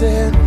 distant